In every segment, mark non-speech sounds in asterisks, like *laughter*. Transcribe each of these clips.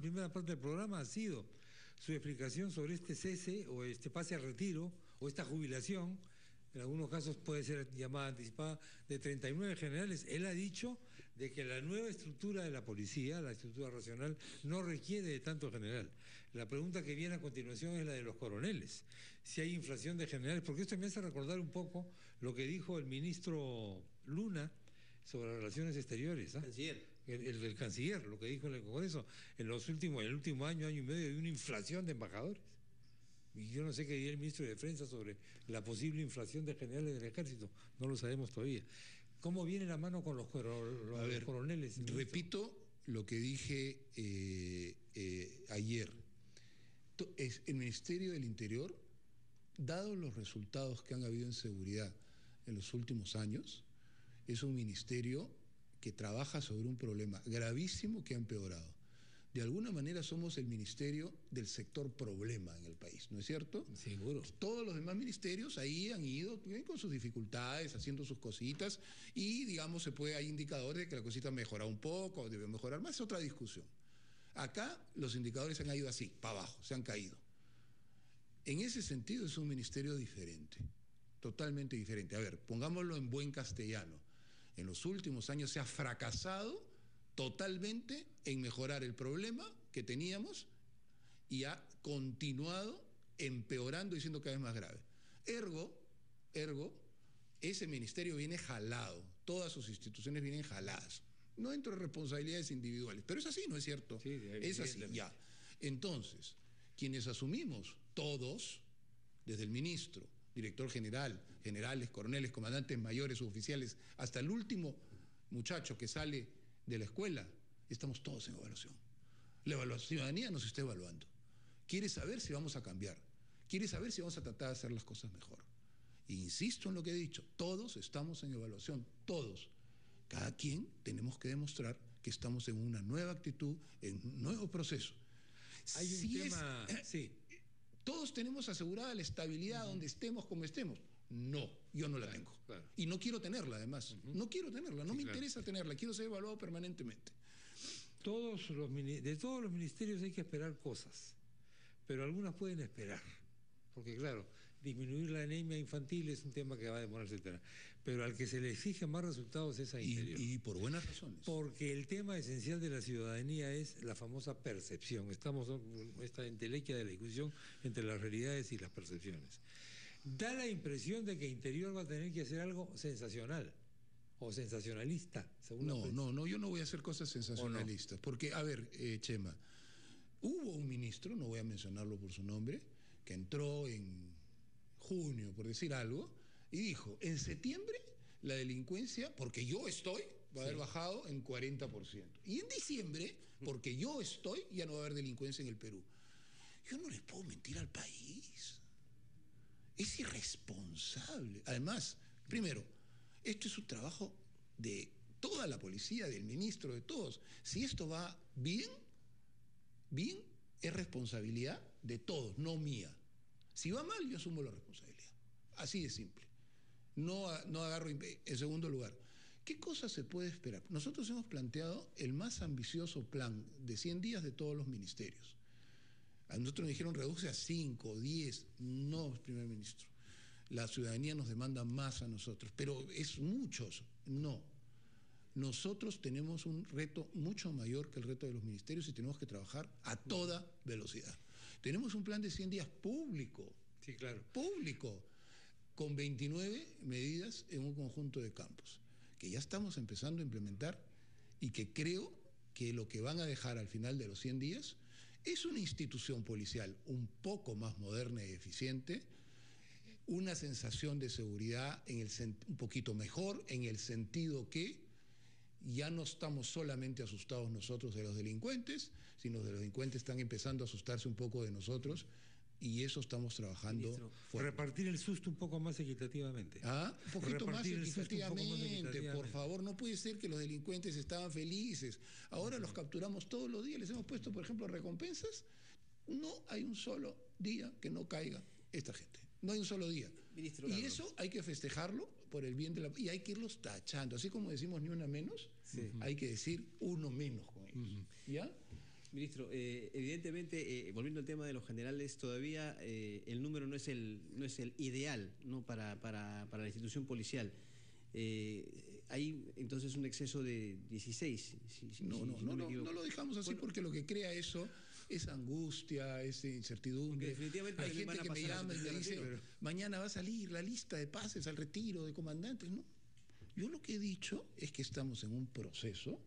primera parte del programa ha sido su explicación sobre este cese o este pase a retiro o esta jubilación en algunos casos puede ser llamada anticipada, de 39 generales. Él ha dicho de que la nueva estructura de la policía, la estructura racional, no requiere de tanto general. La pregunta que viene a continuación es la de los coroneles. Si hay inflación de generales, porque esto me hace recordar un poco lo que dijo el ministro Luna sobre las relaciones exteriores. ¿ah? Canciller. El, el, canciller, lo que dijo en el Congreso. En los últimos, en el último año, año y medio, hay una inflación de embajadores. Y yo no sé qué diría el ministro de Defensa sobre la posible inflación de generales del ejército, no lo sabemos todavía. ¿Cómo viene la mano con los, coroneles? Repito lo que dije eh, eh, ayer. Es el Ministerio del Interior, dado los resultados que han habido en seguridad en los últimos años, es un ministerio que trabaja sobre un problema gravísimo que ha empeorado de alguna manera somos el ministerio del sector problema en el país, ¿no es cierto? Seguro. Todos los demás ministerios ahí han ido con sus dificultades, haciendo sus cositas, y digamos, se puede, hay indicadores de que la cosita ha mejorado un poco, debe mejorar más, es otra discusión. Acá los indicadores han ido así, para abajo, se han caído. En ese sentido es un ministerio diferente, totalmente diferente. A ver, pongámoslo en buen castellano. En los últimos años se ha fracasado totalmente en mejorar el problema que teníamos y ha continuado empeorando y siendo cada vez más grave. Ergo, ergo, ese ministerio viene jalado, todas sus instituciones vienen jaladas. No entro en responsabilidades individuales, pero es así, ¿no es cierto? es así, ya. Entonces, quienes asumimos, todos, desde el ministro, director general, generales, coroneles, comandantes mayores, oficiales, hasta el último muchacho que sale de la escuela, estamos todos en evaluación. La ciudadanía nos está evaluando. Quiere saber si vamos a cambiar. Quiere saber si vamos a tratar de hacer las cosas mejor. E insisto en lo que he dicho, todos estamos en evaluación, todos. Cada quien tenemos que demostrar que estamos en una nueva actitud, en un nuevo proceso. Hay un tema, *clears throat* sí. Todos tenemos asegurada la estabilidad donde estemos como estemos. No, yo no la tengo. Y no quiero tenerla, además. No quiero tenerla, no me interesa tenerla, quiero ser evaluado permanentemente. Todos los, de todos los ministerios hay que esperar cosas, pero algunas pueden esperar. Porque claro, disminuir la anemia infantil es un tema que va a demorar, etc. Pero al que se le exige más resultados es a interior. Y, por buenas razones. Porque el tema esencial de la ciudadanía es la famosa percepción. Estamos en esta entelequia de la discusión entre las realidades y las percepciones da la impresión de que Interior va a tener que hacer algo sensacional o sensacionalista, según No, no, no, yo no voy a hacer cosas sensacionalistas, porque, a ver, eh, Chema, hubo un ministro, no voy a mencionarlo por su nombre, que entró en junio, por decir algo, y dijo, en septiembre la delincuencia, porque yo estoy, va a haber bajado en 40%. Y en diciembre, porque yo estoy, ya no va a haber delincuencia en el Perú. Yo no les puedo mentir al país. Es irresponsable. Además, primero, esto es un trabajo de toda la policía, del ministro, de todos. Si esto va bien, bien, es responsabilidad de todos, no mía. Si va mal, yo asumo la responsabilidad. Así de simple. No, no agarro en segundo lugar. ¿Qué cosa se puede esperar? Nosotros hemos planteado el más ambicioso plan de 100 días de todos los ministerios. A nosotros nos dijeron reduce a 5, 10. No, primer ministro. La ciudadanía nos demanda más a nosotros, pero es muchos. No. Nosotros tenemos un reto mucho mayor que el reto de los ministerios y tenemos que trabajar a toda velocidad. Tenemos un plan de 100 días público. Sí, claro. Público, con 29 medidas en un conjunto de campos, que ya estamos empezando a implementar y que creo que lo que van a dejar al final de los 100 días es una institución policial un poco más moderna y eficiente, una sensación de seguridad en el un poquito mejor, en el sentido que ya no estamos solamente asustados nosotros de los delincuentes, sino los delincuentes están empezando a asustarse un poco de nosotros y eso estamos trabajando. repartir el susto un poco más equitativamente. Ah, un poquito más equitativamente, por favor. No puede ser que los delincuentes estaban felices. Ahora los capturamos todos los días. Les hemos puesto, por ejemplo, recompensas. No hay un solo día que no caiga esta gente. No hay un solo día. y eso hay que festejarlo por el bien de la... Y hay que irlos tachando. Así como decimos ni una menos, hay que decir uno menos con ellos. ¿Ya? Ministro, eh, evidentemente, eh, volviendo al tema de los generales, todavía eh, el número no es el, no es el ideal ¿no? Para, para, para la institución policial. hay entonces un exceso de 16. Si, no, no, no, no, no, lo dejamos así porque lo que crea eso es angustia, es incertidumbre. Definitivamente hay gente que me llama y me dice, mañana va a salir la lista de pases al retiro de comandantes. No, yo lo que he dicho es que estamos en un proceso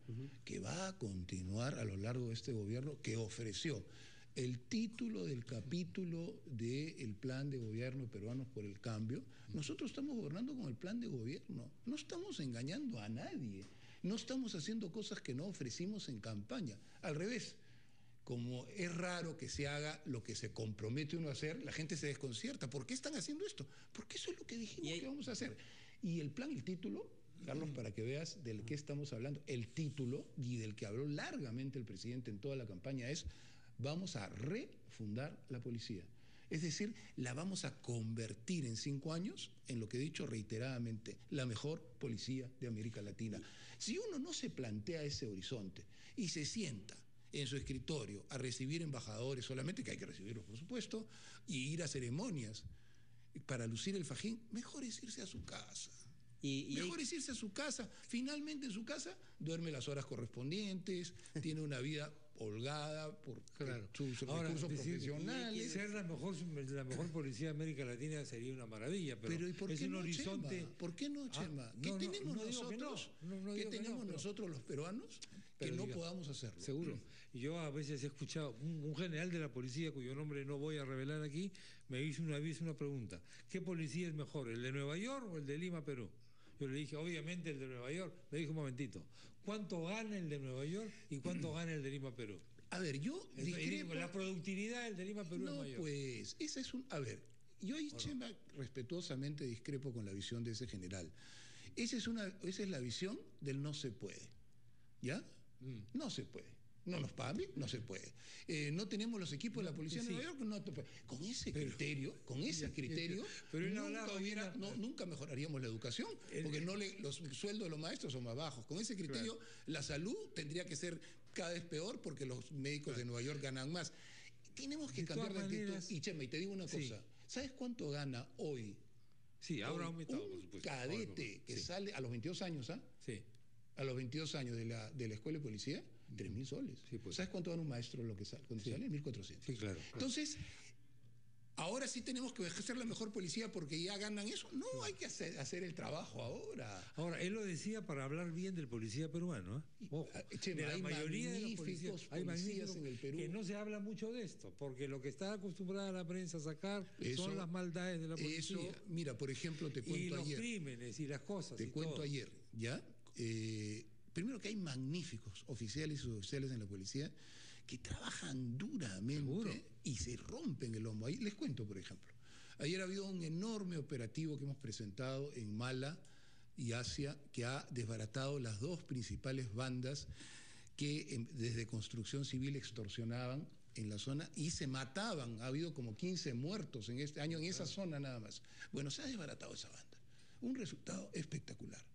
que va a continuar a lo largo de este gobierno que ofreció el título del capítulo del plan de gobierno peruanos por el cambio. Nosotros estamos gobernando con el plan de gobierno, no estamos engañando a nadie, no estamos haciendo cosas que no ofrecimos en campaña. Al revés, como es raro que se haga lo que se compromete uno a hacer, la gente se desconcierta. ¿Por qué están haciendo esto? Porque eso es lo que dijimos que vamos a hacer. Y el plan, el título, Carlos, para que veas del qué estamos hablando. El título, y del que habló largamente el presidente en toda la campaña, es vamos a refundar la policía. Es decir, la vamos a convertir en cinco años en lo que he dicho reiteradamente, la mejor policía de América Latina. Si uno no se plantea ese horizonte y se sienta en su escritorio a recibir embajadores solamente, que hay que recibirlos por supuesto, y ir a ceremonias para lucir el fajín, mejor es irse a su casa Mejor es irse a su casa. Finalmente en su casa duerme las horas correspondientes, tiene una vida holgada por sus recursos profesionales. Ser la mejor, la mejor policía de América Latina sería una maravilla, pero, ¿y por qué no, horizonte. ¿Por qué no, Chema? ¿Qué tenemos nosotros? ¿Qué tenemos nosotros los peruanos que no podamos hacerlo? Seguro. Yo a veces he escuchado, un, general de la policía, cuyo nombre no voy a revelar aquí, me hizo una vez una pregunta. ¿Qué policía es mejor, el de Nueva York o el de Lima, Perú? Yo le dije, obviamente el de Nueva York. Me dijo un momentito, ¿cuánto gana el de Nueva York y cuánto gana el de Lima, Perú? A ver, yo discrepo... La productividad del de Lima, Perú no, mayor. pues, esa es un... A ver, yo ahí, Chema, respetuosamente discrepo con la visión de ese general. Esa es, una, esa es la visión del no se puede. ¿Ya? Mm. No se puede. No nos pagan no se puede. Eh, no tenemos los equipos de la policía de Nueva York, no Con ese criterio, con ese criterio, nunca, nunca mejoraríamos la educación, porque no los sueldos de los maestros son más bajos. Con ese criterio, la salud tendría que ser cada vez peor porque los médicos de Nueva York ganan más. Tenemos que cambiar de actitud. Y Chema, y te digo una cosa, ¿sabes cuánto gana hoy? Sí, ahora un cadete que sale a los 22 años, ¿ah? Sí. A los 22 años de la, de la escuela de policía, 3 mil soles. Pues. ¿Sabes cuánto gana un maestro lo que sale? Cuando sale, 1.400. Sí, claro, Entonces, ahora sí tenemos que ser la mejor policía porque ya ganan eso. No, hay que hacer, hacer, el trabajo ahora. Ahora, él lo decía para hablar bien del policía peruano. ¿eh? Ojo, ah, de la mayoría de los policías, hay policías en el Perú. Que no se habla mucho de esto, porque lo que está acostumbrada la prensa a sacar son las maldades de la policía. Eso, mira, por ejemplo, te cuento ayer. Y los crímenes y las cosas. Te cuento ayer, ¿ya? Eh, Primero que hay magníficos oficiales y suboficiales en la policía que trabajan duramente y se rompen el lomo. Ahí les cuento, por ejemplo. Ayer ha habido un enorme operativo que hemos presentado en Mala y Asia que ha desbaratado las dos principales bandas que em, desde construcción civil extorsionaban en la zona y se mataban. Ha habido como 15 muertos en este año en esa zona nada más. Bueno, se ha desbaratado esa banda. Un resultado espectacular.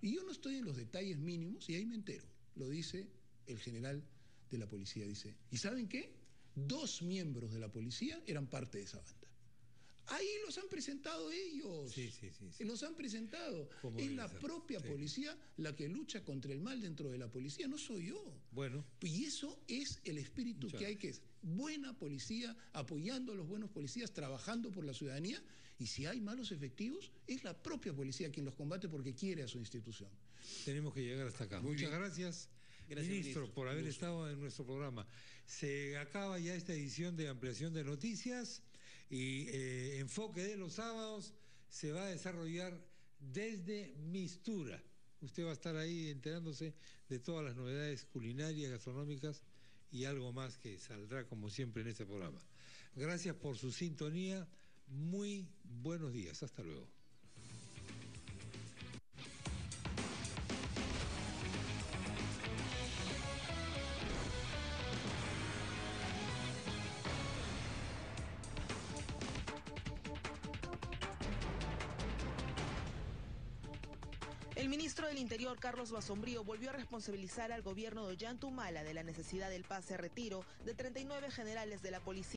Y yo no estoy en los detalles mínimos y ahí me entero. Lo dice el general de la policía. Dice, ¿y saben qué? Dos miembros de la policía eran parte de esa banda. Ahí los han presentado ellos. Sí, sí, sí. Los han presentado. Es la propia policía la que lucha contra el mal dentro de la policía, no soy yo. Bueno. Y eso es el espíritu que hay que es. Buena policía, apoyando a los buenos policías, trabajando por la ciudadanía y si hay malos efectivos, es la propia policía quien los combate porque quiere a su institución. Tenemos que llegar hasta acá. Muchas gracias. ministro, por haber estado en nuestro programa. Se acaba ya esta edición de ampliación de noticias y eh, enfoque de los sábados se va a desarrollar desde Mistura. Usted va a estar ahí enterándose de todas las novedades culinarias, gastronómicas y algo más que saldrá como siempre en este programa. Gracias por su sintonía. Muy buenos días, hasta luego. El ministro del Interior, Carlos Basombrío, volvió a responsabilizar al gobierno de Ollantumala de la necesidad del pase a retiro de 39 generales de la policía.